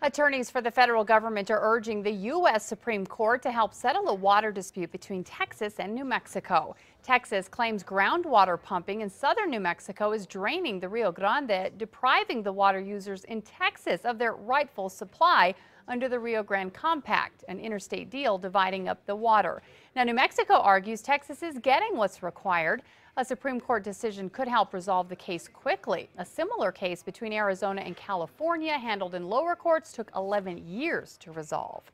Attorneys for the federal government are urging the U.S. Supreme Court to help settle a water dispute between Texas and New Mexico. Texas claims groundwater pumping in southern New Mexico is draining the Rio Grande, depriving the water users in Texas of their rightful supply under the Rio Grande Compact, an interstate deal dividing up the water. Now, New Mexico argues Texas is getting what's required. A Supreme Court decision could help resolve the case quickly. A similar case between Arizona and California handled in lower courts took 11 years to resolve.